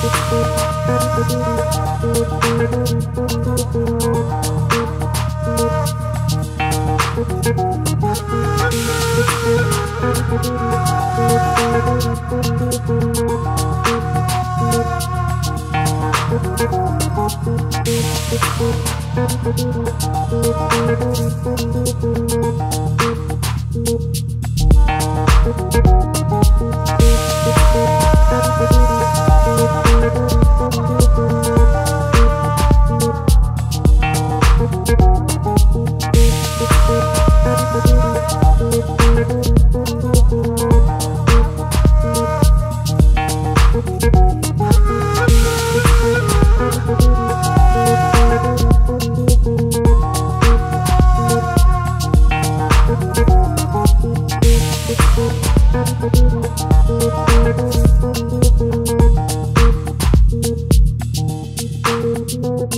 Thank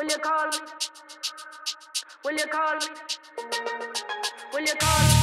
Will you call me? Will you call me? Will you call me?